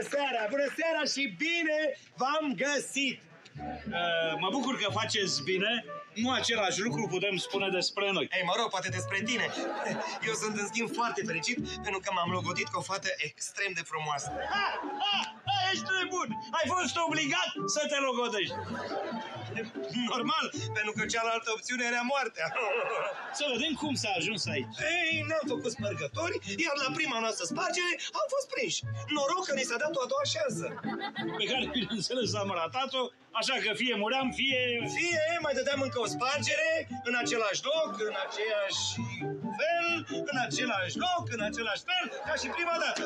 Bună seara, bună seara și bine v-am găsit! Uh, mă bucur că faceți bine. Nu același lucru putem spune despre noi. Ei, mă rog, poate despre tine. Eu sunt, în schimb, foarte fericit pentru că m-am logodit cu o fată extrem de frumoasă. Ha, ha, ha, ești nebun! Ai fost obligat să te logodești. Normal, pentru că cealaltă opțiune era moartea. Să vedem cum s-a ajuns aici. Ei, ne-am făcut spărgători, iar la prima noastră spargere am fost prinși. Noroc că ni s-a dat o a doua șansă. Pe care, bineînțeles, am ratat-o, așa că fie muream, fie... Fie mai dădeam încă o spargere, în același loc, în aceeași fel, în același loc, în același fel, ca și prima dată.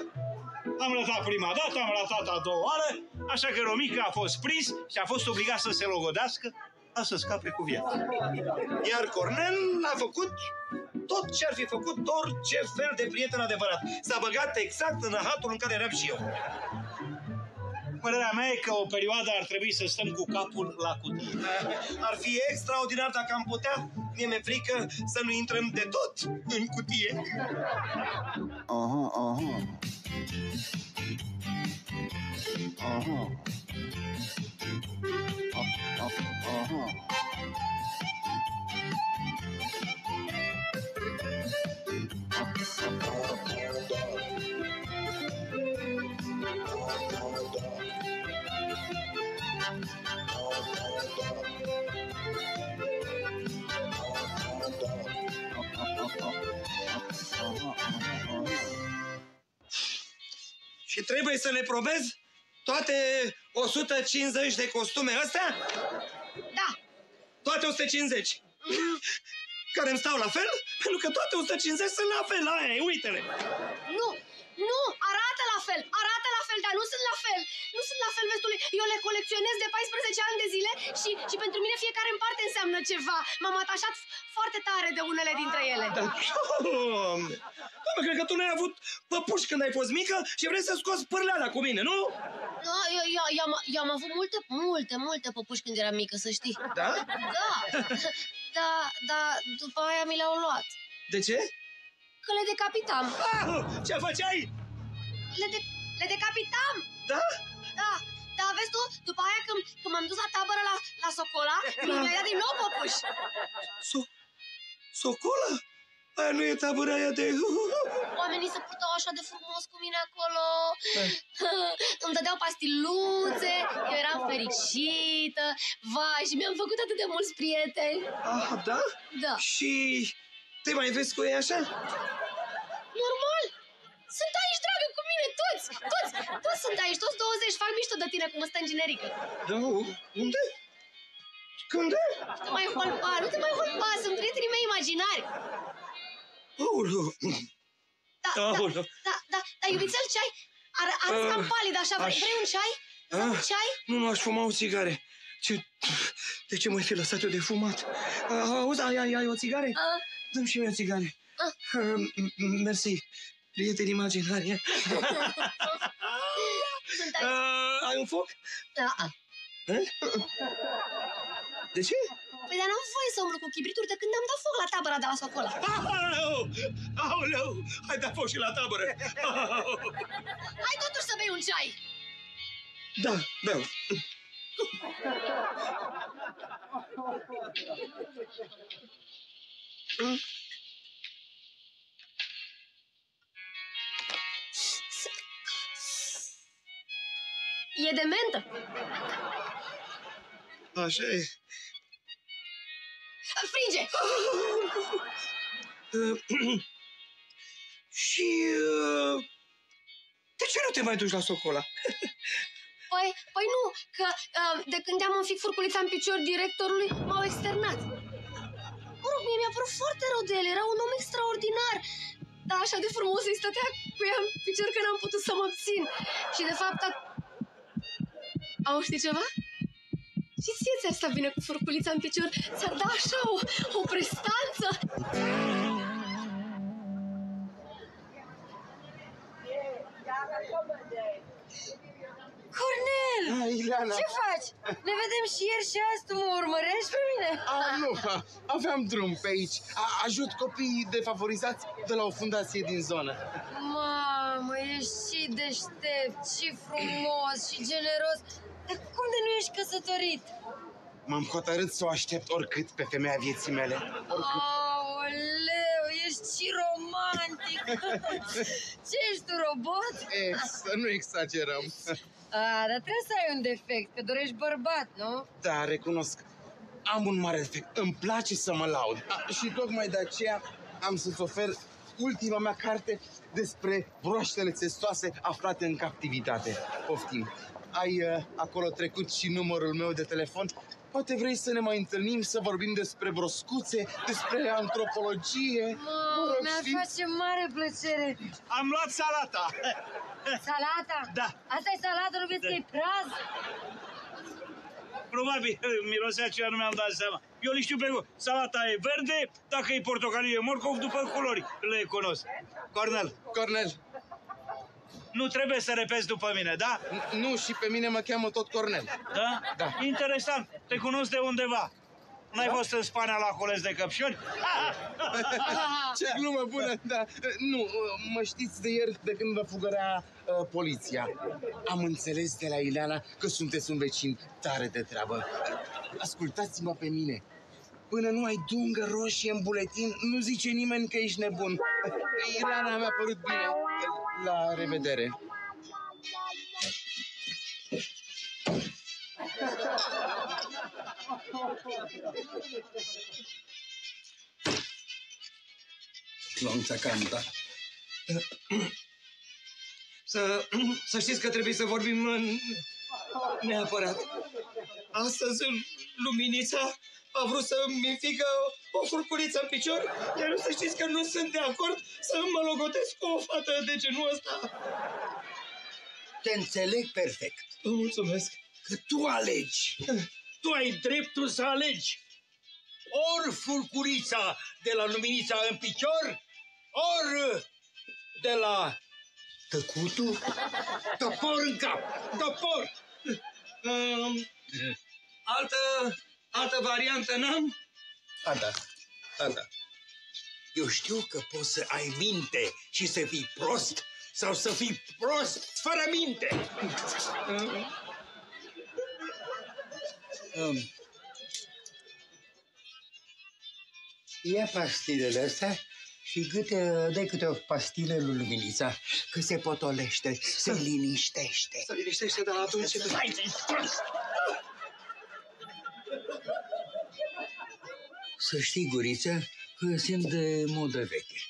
Am ratat prima dată, am ratat a doua oară, așa că Romica a fost prins și a fost obligat să se logodească ca să scape cu viața. Iar Cornel a făcut tot ce ar fi făcut orice fel de prieten adevărat. S-a băgat exact în hatul în care eram și eu. Părerea mea e că o perioadă ar trebui să stăm cu capul la cutie. Ar fi extraordinar dacă am putea. Mie mi-e frică să nu intrăm de tot în cutie. Aha, aha. Aha. A- a- Aha. Și trebuie să le probez toate 150 de costume astea? Da. Toate 150. Care îmi stau la fel? Pentru că toate 150 sunt la fel. Aia e, uite-le. Nu, nu, arată la fel, arată la fel, dar nu sunt la fel. Nu sunt la fel, vestului. Eu le colecționez de 14 ani de zile și, și pentru mine fiecare în parte înseamnă ceva. M-am atașat foarte tare de unele dintre ele. Dar, Doamne, Doamne, cred că tu n-ai avut păpuși când ai fost mică și vrei să scoți pârleala cu mine, nu? Da, eu, eu, eu, am, eu am avut multe, multe, multe păpuși când eram mică, să știi. Da? Da, da, da, după aia mi le-au luat. De ce? Că le decapitam. Ah, ce făceai? Le, de, le decapitam! Da? Da, da, vezi tu, după aia când, când m-am dus la tabără la, la Socola, mi-a dat din nou păpuși. So Socola? Aia nu e tabăra aia de... Oamenii se purtau așa de frumos cu mine acolo. Îmi dădeau pastiluțe, eu eram fericită. Vai, și mi-am făcut atât de mulți prieteni. Ah, da? Da. Și te mai vezi cu ei așa? Normal. Sunt aici, dragă, cu mine, toți, toți, toți sunt aici, toți 20 fac mișto de tine cum stă în generică. Da, unde? Când? Nu te mai holpa, nu te mai holpa, sunt prietenii mei imaginari. Aoleu. Da, da, Aoleu. da, da, da, iubițel, ce ai? Ar, arăți cam Ah, palid așa, vrei, aș- vrei un ceai? Ah, Ceai? Nu, nu aș fuma o țigare. Ce... De ce m-ai fi lăsat eu de fumat? Ah, Auzi, ai, ai, ai o țigare? Ah. Dă-mi și mie o țigare. Ah. Ah, m- m- Mersi, prieteni imaginari. Sunt aici. Ah, Ai un foc? Da, ah. Eh? De ce? Păi dar n-am voie să umblu cu chibrituri de când am dat foc la tabăra de la Socola. Aoleu! Aoleu! Hai da foc și la tabără! Hai totuși să bei un ceai. Da, beau. E de mentă. Așa e. Frige. Uh, și... uh, De ce nu te mai duci la Socola? Păi, păi nu, că uh, de când am un fic furculița în picior directorului, m-au externat. Mă rog, mie mi-a părut foarte rău de el, era un om extraordinar. Dar așa de frumos îi stătea cu ea în picior că n-am putut să mă țin. Și de fapt... A... Au știi ceva? Și ție ți-ar sta bine cu furculița în picior, ți-ar da așa o, o prestanță. Cornel! Ah, Ileana. Ce faci? Ne vedem și ieri și azi, tu mă urmărești pe mine? A, nu, a, aveam drum pe aici. A, ajut copiii defavorizați de la o fundație din zonă. Mamă, ești și deștept, și frumos, și generos. Dar cum de nu ești căsătorit? M-am hotărât să o aștept oricât pe femeia vieții mele. Aoleu, ești și romantic! Ce ești tu, robot? E, să nu exagerăm. A, dar trebuie să ai un defect, că dorești bărbat, nu? Da, recunosc. Am un mare defect. Îmi place să mă laud. A, și tocmai de aceea am să-ți ofer ultima mea carte despre broaștele țestoase aflate în captivitate. Poftim. Ai uh, acolo trecut și numărul meu de telefon. Poate vrei să ne mai întâlnim, să vorbim despre broscuțe, despre antropologie. Mă, rog, mi-ar știi? face mare plăcere. Am luat salata. Salata? Da. Asta e salata, nu vezi că e praz? Probabil mirosea ceva, nu mi-am dat seama. Eu le știu pe gust. Salata e verde, dacă e portocalie, morcov, după culori le cunosc. Cornel, Cornel, nu trebuie să repeți după mine, da? n- nu, și pe mine mă cheamă tot Cornel. Da? Da. Interesant. Te cunosc de undeva. N-ai fost în Spania la coles de căpșori? Ce glumă bună, da. Nu, mă știți de ieri de când vă fugărea uh, poliția. Am înțeles de la Ileana că sunteți un vecin tare de treabă. Ascultați-mă pe mine. Până nu ai dungă roșie în buletin, nu zice nimeni că ești nebun. Ileana mi-a părut bine. La revedere. Lonța canta. Să, să știți că trebuie să vorbim în... neapărat. Astăzi, Luminița a vrut să-mi fică o furculiță în picior, iar eu să știți că nu sunt de acord să mă logotesc cu o fată de genul ăsta. Te înțeleg perfect. Vă mulțumesc. Că tu alegi. Tu ai dreptul să alegi. Ori furcurița de la luminița în picior, ori de la tăcutul, topor în cap. Topor! Um, altă, altă variantă n-am? A, da. A, da. Eu știu că poți să ai minte și să fii prost sau să fii prost fără minte. Um, ia pastilele astea și câte, de câte o pastilă lui Luminița, că se potolește, se liniștește. Să liniștește, dar atunci... Să știi, guriță, că sunt de modă veche.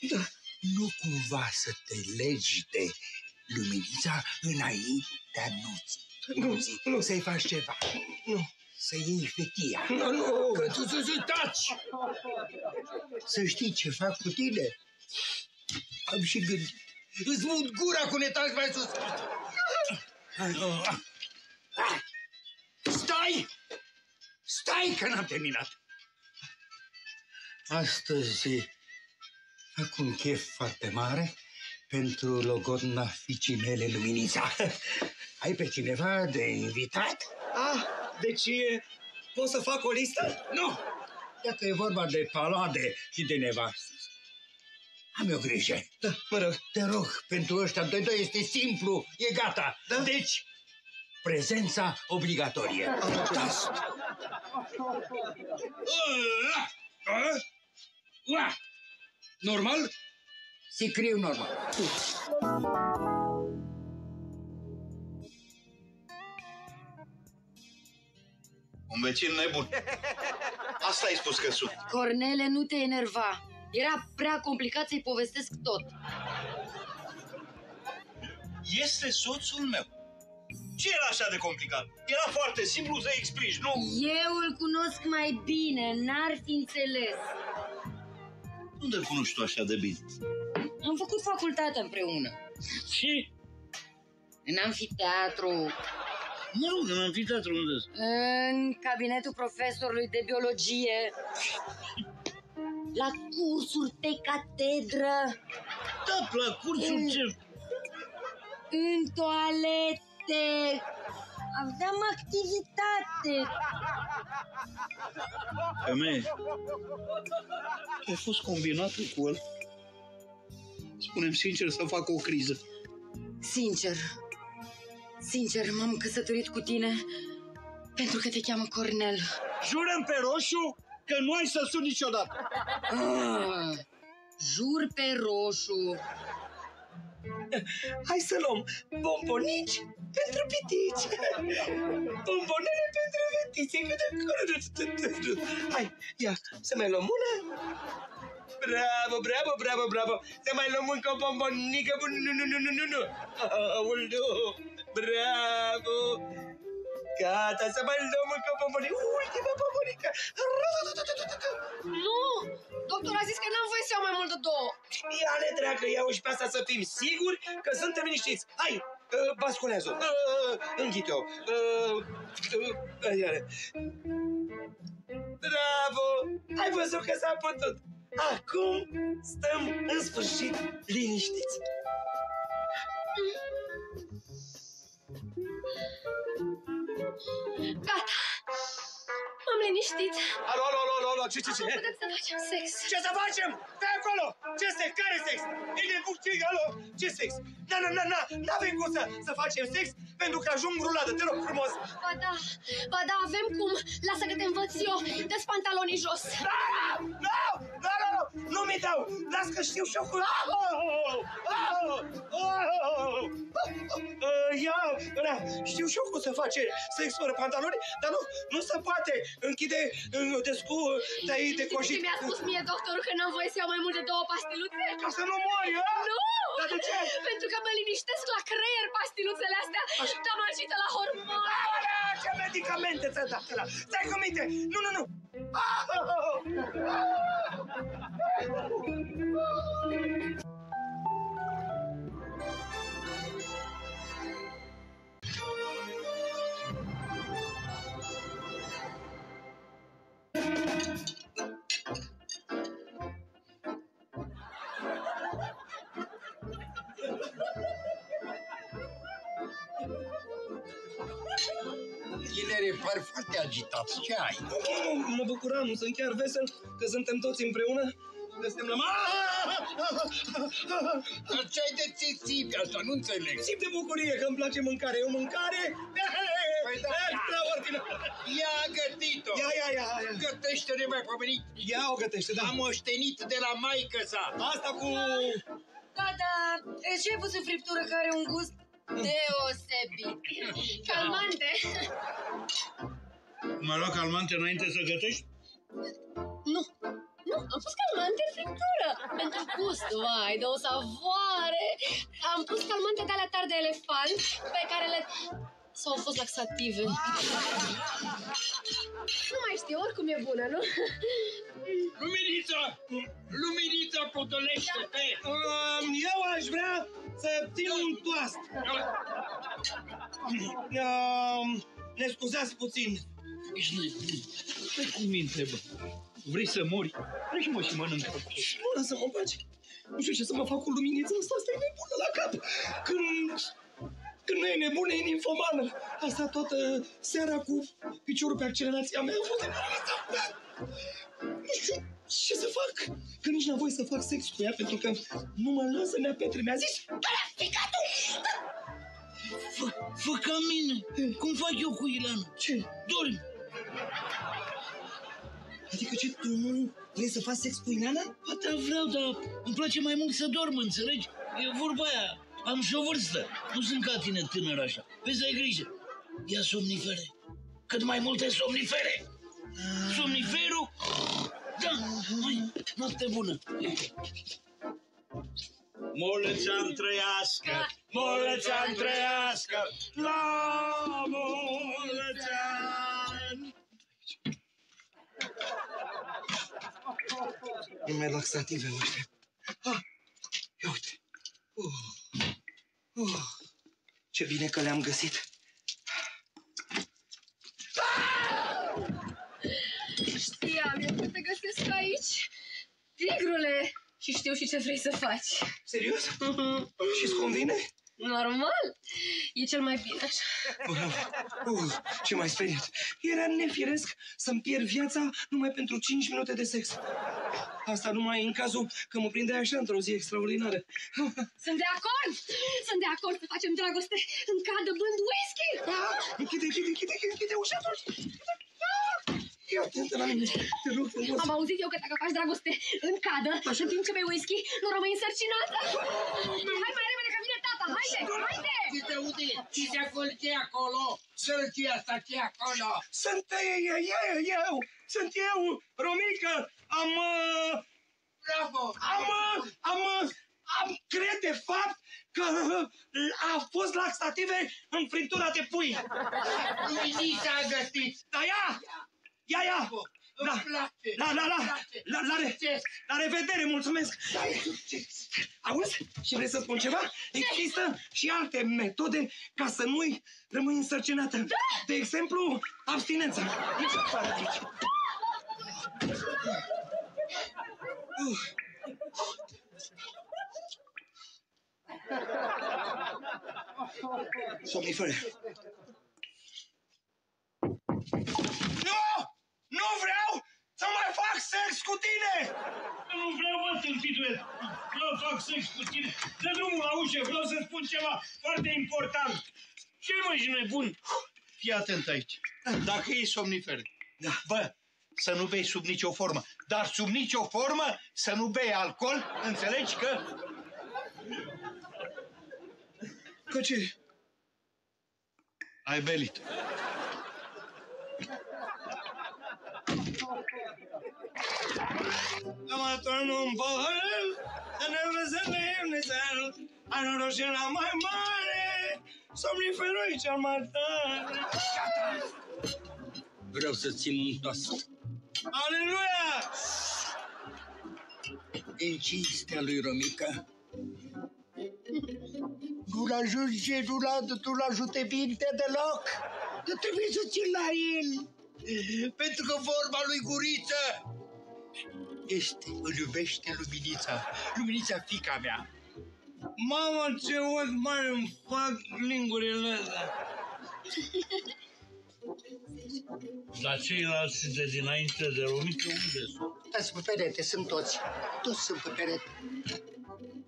Da. Nu cumva să te legi de luminița înaintea nuții. Nuții. Nu. Să-i faci ceva. Nu. Să iei fetia. Nu, nu. Că tu să să taci. Să știi ce fac cu tine. Am și gândit. Îți mut gura cu netaj mai sus. Stai! Stai că n-am terminat. Astăzi fac un chef foarte mare pentru logodna fiicii mele Luminița. Ai pe cineva de invitat? Ah, deci e- pot să fac o listă? Nu! Dacă e vorba de paloade și de nevastă. Am eu grijă. Da, mă rog. Te rog, pentru ăștia doi doi este simplu, e gata. Da. Deci, prezența obligatorie. Tast. Normal? Sicriu normal. Un vecin nebun. Asta ai spus că sunt. Cornele, nu te enerva. Era prea complicat să-i povestesc tot. Este soțul meu. Ce era așa de complicat? Era foarte simplu să explici, nu? Eu îl cunosc mai bine, n-ar fi înțeles. Unde îl cunoști tu așa de bine? Am făcut facultate împreună. Și? În amfiteatru, Mă rog, în amfiteatru unde în cabinetul profesorului de biologie, la cursuri pe catedră, Da, la cursul ce... în toalete. Aveam activitate. Femeie, ai fost combinată cu el? Spunem sincer să fac o criză. Sincer, sincer, m-am căsătorit cu tine pentru că te cheamă Cornel. Jurăm pe roșu că nu ai să suni niciodată. Ah, jur pe roșu. Hai să luăm bombonici pentru pitici. Bombonele pentru fetițe. Hai, ia, să mai luăm una. Bravo, bravo, bravo, bravo. Să mai luăm încă o bombonică. Nu, nu, nu, nu, nu, nu, nu. Aoleu, bravo. Gata, să mai luăm încă o bombonică. Ultima bombonică. Nu! Doctor a zis că n-am voie să iau mai mult de două. Ia-le, dragă, iau și pe asta să fim siguri că suntem liniștiți. Hai, uh, basculează-o, uh, înghite-o. Uh, uh, iară. Bravo! Ai văzut că s-a putut. Acum stăm în sfârșit liniștiți. Gata! M-am liniștit. Alo, alo, alo, alo, ce, ce, ce? Putem să facem sex. Ce să facem? Stai acolo! Ce sex? Care sex? E nebun, ce, alo? Ce sex? Na, na, na, na, n-avem cum să, să facem sex pentru că ajung rulată, te rog frumos. Ba da, ba da, avem cum. Lasă că te învăț eu. Dă-ți pantalonii jos. Nu, nu, nu, nu, nu mi dau! Las că știu și eu cu... Au! Au! Au! Uh, Ia, da, știu și eu cum se face sex fără pantaloni, dar nu, nu se poate. Închide uh, descu de aici de Știi coșit. ce mi-a spus mie doctorul că n-am voie să iau mai mult de două pastiluțe? Ca să nu mori, a? Nu! Dar de ce? Pentru că mă liniștesc la creier pastiluțele astea. Te-am agită la hormoni. Aolea, ce medicamente ți-a dat ăla? Stai cu minte! Nu, nu, nu! Ah! Tinere, par foarte agitați. Ce ai? Nu, mă bucuram, sunt chiar vesel că suntem toți împreună. Că suntem la... Dar ce ai de ce țipi asta? Nu înțeleg. Simt de bucurie că îmi place mâncare. E o mâncare Păi da. extraordinar. Ia gătit-o! Ia, ia, ia, ia. Gătește nemaipomenit! Ia o gătește, da. Am moștenit de la maică sa! Asta cu... Da, da, ce ai pus în friptură care are un gust deosebit? Calmante. Mai luat calmante înainte să gătești? Nu. Nu, am pus calmante în friptură. Pentru gust, vai, de o savoare. Am pus calmante de alea tari de elefant pe care le... Sau au fost laxative. Nu mai știu, oricum e bună, nu? Luminița! Luminița potolește-te! Um, eu aș vrea să țin un toast. Um, ne scuzați puțin. Ești nebun. Stai cu minte, bă. Vrei să mori? Treci mă și mănâncă. Nu lasă mă faci. Nu știu ce să mă fac cu luminița asta, asta e nebună la cap. Când, când nu e nebună, e ninfomană. Asta toată seara cu piciorul pe accelerația mea a fost nebună. Nu știu ce să fac. Că nici n-am voie să fac sex cu ea, pentru că nu mă lasă nea Petre. Mi-a zis, Fă, fă ca mine. Cum fac eu cu Ileana? ce? Dormi. Adică ce, tu nu vrei să faci sex cu Ileana? Ba da, vreau, dar îmi place mai mult să dorm, înțelegi? E vorba aia. Am și o vârstă. Nu sunt ca tine tânăr așa. Vezi să ai grijă. Ia somnifere. Cât mai multe somnifere. Somniferul? Da, mai, noapte bună. Mulți-am trăiască, mulți-am trăiască, la mulți ani. Numai laxative ăștia. Ah, ia uite. Uh, uh, ce bine că le-am găsit. Știam eu că te găsesc aici. Tigrule! Și știu și ce vrei să faci. Serios? Și-ți convine? Normal. E cel mai bine așa. Uh, ce mai speriat. Era nefiresc să-mi pierd viața numai pentru 5 minute de sex. Asta numai în cazul că mă prinde așa într-o zi extraordinară. Sunt de acord! Sunt de acord să facem dragoste în cadă bând whisky! Ah, Închide, închide, închide, închide, închide ușa atunci. Ia atentă la mine, te rog frumos. Am auzit eu că dacă faci dragoste în cadă, în timp ce bei whisky, nu rămâi însărcinată. Hai mai repede că vine tata, haide, haide! Uite, uite, ce acolo, ce acolo? Sărăcia asta, ce acolo? Sunt eu, eu, eu, sunt eu, Romica, am, uh, Bravo! am, uh, am, uh, am, cred de fapt că uh, a fost laxative în friptura de pui. Luminița a găsit! Da, ia, ia, ia, da, Îmi place! la, la, la, Îmi place. la, la, re, Succes. la revedere, mulțumesc. Auzi? Și vrei să spun ceva? Există și alte metode ca să nu-i rămâi însărcinată. De exemplu, abstinența. Ieși afară de aici. Uh. Somnifere. Nu! Nu vreau să mai fac sex cu tine! Nu vreau, mă, tâmpitule. Vreau să fac sex cu tine. Dă drumul la ușă, vreau să spun ceva foarte important. Ce mă, ești nebun? Fii atent aici. Dacă e somnifer, Da. bă, să nu bei sub nicio formă. Dar sub nicio formă să nu bei alcool, înțelegi că... Că ce? Ai belit. Am atornul un pahar, să ne veselim nițel, ai noroșena mai mare, somniferul e cel mai tare. Vreau să țin un toast. Aleluia! În cinstea lui Romica. Nu-l ajunge, nu-l, nu-l ajute bine deloc. Nu trebuie să țin la el. Pentru că vorba lui Guriță este, îl iubește Luminița. Luminița, fica mea. Mama, ce ochi mari îmi fac lingurile astea. Dar ceilalți de dinainte de Romică, unde sunt? Uitați pe perete, sunt toți. Toți sunt pe perete.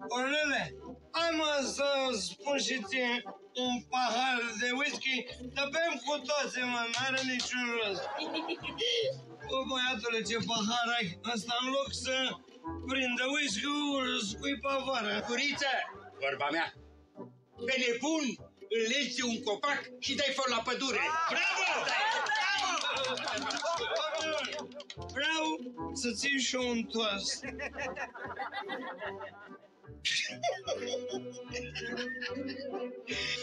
Ornele, hai mă să spun și ție un pahar de whisky, dar bem cu toți, mă, n-are niciun rost. O, băiatule, ce pahar ai? Asta în loc să prindă whisky-ul, scui pe afară. Guriță, vorba mea. Pe nebun, înlegi un copac și dai foc la pădure. Bravo! Vreau să țin și eu un toast.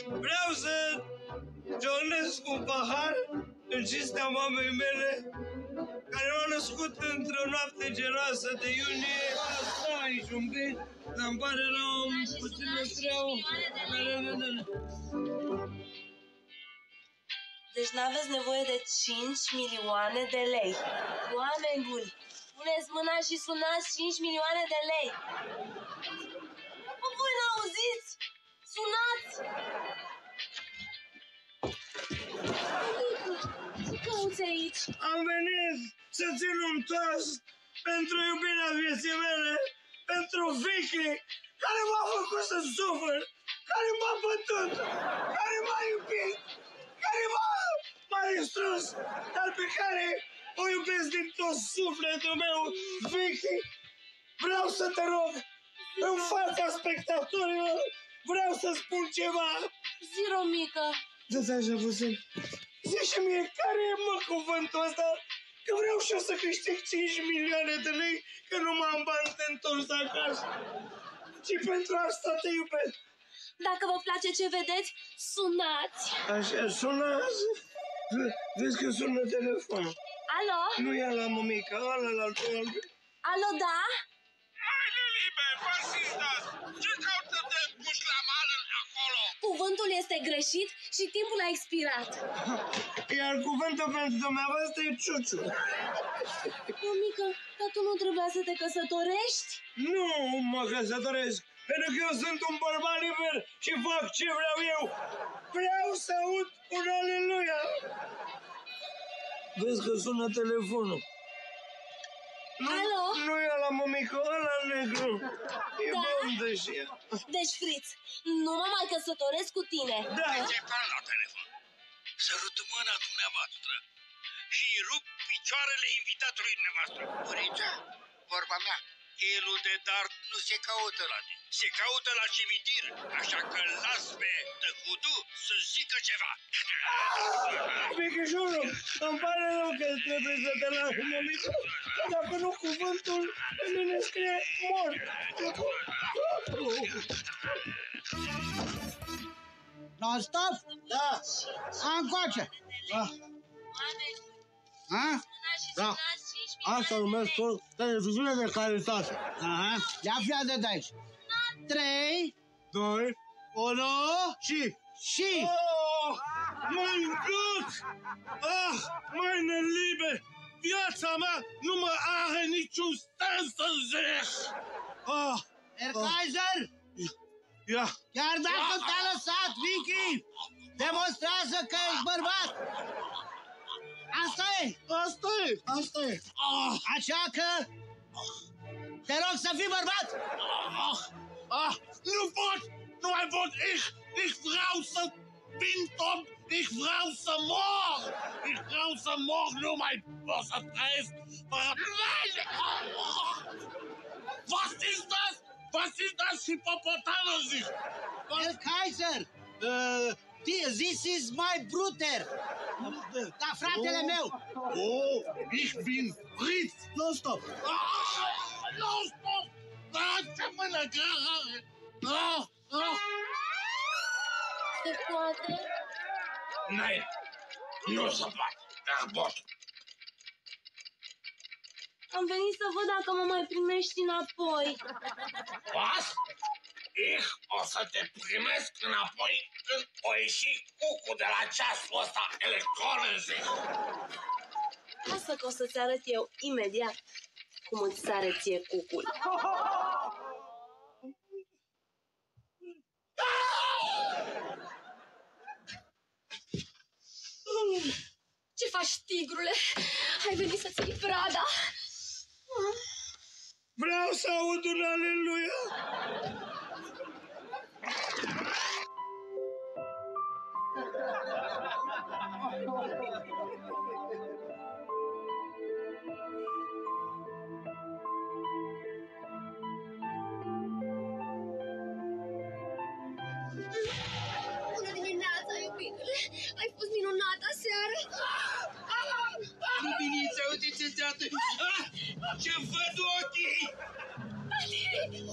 Vreau să jonesc un pahar în cinstea mamei mele care m-a născut într-o noapte geroasă de iunie. Asta aici un pic, dar îmi pare rău, am puțină treabă. Da, da, da, da. Deci n-aveți nevoie de 5 milioane de lei. Oameni buni, puneți mâna și sunați 5 milioane de lei. Bă, voi n-auziți? Sunați! Ce cauți aici? Am venit să țin un toast pentru iubirea vieții mele, pentru Vicky, care m-a făcut să sufăr, care m-a bătut, care m-a iubit, care m-a, m-a distrus, dar pe care o iubesc din tot sufletul meu, Vicky. Vreau să te rog, în fața spectatorilor, vreau să spun ceva. Zi, Romică, Dă-ți așa puțin. Zice mie, care e mă cuvântul ăsta? Că vreau și eu să câștig 5 milioane de lei, că nu m-am bani de întors acasă. Și pentru asta te iubesc. dacă vă place ce vedeți, sunați! Așa, sunați. Ve- Vezi că sună telefonul. Alo? Nu e la mămica, ăla la altul. Alo, da? Cuvântul este greșit și timpul a expirat. Iar cuvântul pentru dumneavoastră e ciuciu. Mămică, dar tu nu trebuia să te căsătorești? Nu mă căsătoresc. Pentru că eu sunt un bărbat liber și fac ce vreau eu. Vreau să aud un aleluia. Vezi că sună telefonul. Nu, Alo? Nu e la mămică, ăla negru. E Da? blondă și ea. Deci, Fritz, nu mă mai căsătoresc cu tine. Da. Ce pare la telefon? Sărut mâna dumneavoastră și rup picioarele invitatului dumneavoastră. Buriță, vorba mea, elul de dar nu se caută la tine, se caută la cimitir, așa că las pe tăcutu să zică ceva. Pichișorul, îmi pare rău că trebuie să te las, mămică. Dacă nu cuvântul, în mine scrie mort. Non-stop? Da. Încoace. Da. Ha? Da. Asta numesc tot televiziune de calitate. Aha. Ia fia de aici. Trei, Doi. unu și... Și... Oh, mein Gott! Ah, meine Liebe! Viața mea nu mă are niciun sens în zich! Ah, El Kaiser, ia, chiar dacă te-a lăsat, Vicky, demonstrează că ești bărbat. Asta e. asta e, asta e. Ah, așa că... Te rog să fii bărbat. Ah, ah, nu pot, nu mai pot, ich, ich vreau să fim tot, ich vreau să mor, ich vreau să mor, nu mai pot să trăiesc fără... Was ist das? Was ist das, hipopotamus? El Kaiser, uh, thi- this is my brother. Da, fratele meu. Oh, ich bin Fritz. Non stop. Ah, non stop. Ah, ce mână grea are. Ah, ah. Se poate? N-ai, nu se poate, dar pot. Am venit să văd dacă mă mai primești înapoi. Was? Ich o să te primesc înapoi când o ieși cucu de la ceasul ăsta electronic. Lasă că o să-ți arăt eu imediat cum îți sare ție cucul. Ce faci, tigrule? Ai venit să-ți iei prada? Vreau să aud un aleluia. Luminița, uite ce ți ah, Ce văd ochii!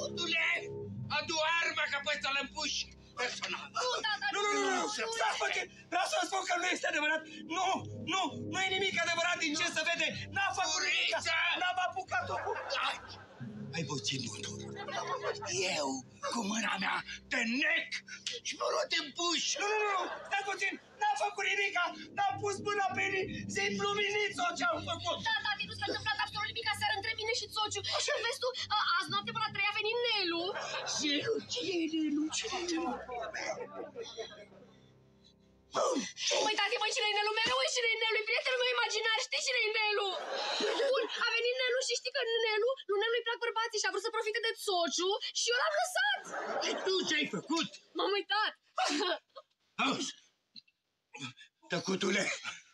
Udule, adu arma ca pe ăsta împuși personal. Nu, tata, Nu, nu, nu, nu, stați puțin! Vreau să vă spun că nu este adevărat! Nu, nu, nu e nimic adevărat din ce se vede! N-a făcut nimic! N-am apucat-o cu... Ai, ai puțin motor. Eu, cu mâna mea, te nec și mă rog te împuși. Nu, nu, nu, stați puțin! N-a făcut nimic! N-a pus mâna pe ei! Zi-mi luminiță ce-am făcut! Da, tati, nu s-a întâmplat absolut nimic aseară între mine și Țociu. Și vezi tu, a, azi noapte până la trei a venit Nelu. Nelu, cine e Nelu? Cine e Nelu? Măi, tati, măi, cine-i Nelu? Mereu e cine-i Nelu? E prietenul meu imaginar, știi cine-i Nelu? Bun, a venit Nelu și știi că Nelu, lui Nelu îi plac bărbații și a vrut să profite de Țociu și eu l-am lăsat. Și tu ce-ai făcut? M-am uitat. Auzi, tăcutule,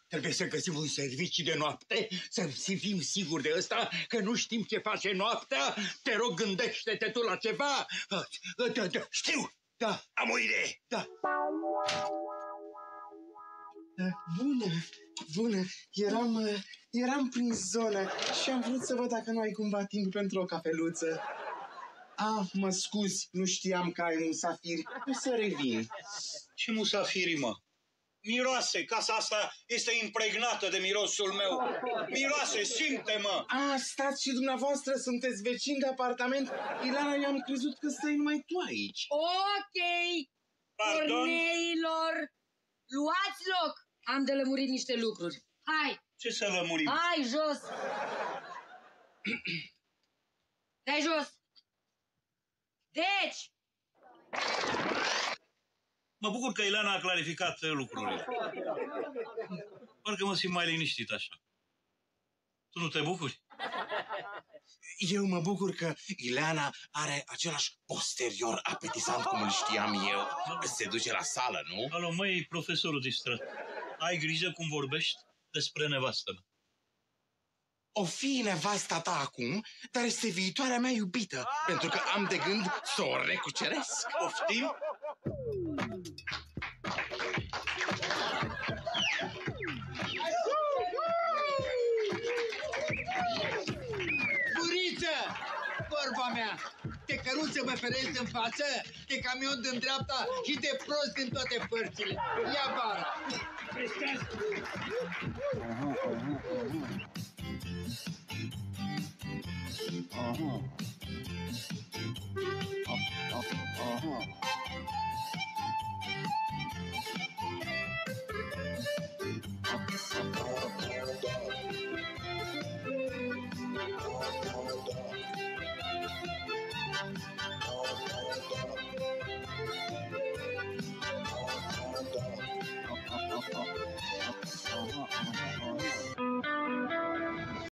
trebuie să găsim un serviciu de noapte, să fim siguri de ăsta, că nu știm ce face noaptea. Te rog, gândește-te tu la ceva. Da, da, știu, da, am o idee. Da. Bună, bună. Eram, uh, eram prin zonă și am vrut să văd dacă nu ai cumva timp pentru o cafeluță. Ah, mă scuzi, nu știam că ai musafiri. O să revin. Și musafirii, mă. Miroase, casa asta este impregnată de mirosul meu. Miroase, simte, mă. Ah, stați și dumneavoastră, sunteți vecini de apartament? Ilana, eu am crezut că stai numai tu aici. Ok, Pardon? porneilor, luați loc. Am de lămurit niște lucruri. Hai, Ce să lămurim? hai jos. Dai jos. Deci, Mă bucur că Ileana a clarificat uh, lucrurile. Parcă mă simt mai liniștit așa. Tu nu te bucuri? Eu mă bucur că Ileana are același posterior apetisant cum îl știam eu. Se duce la sală, nu? Alo, măi, profesorul distrat. Ai grijă cum vorbești despre nevastă mea. O fi nevasta ta acum, dar este viitoarea mea iubită, pentru că am de gând să o recuceresc. Poftim? Vorba mea! Te căruță mă ferești în față, te camion din dreapta și te prost în toate părțile. Ia bara! Aha.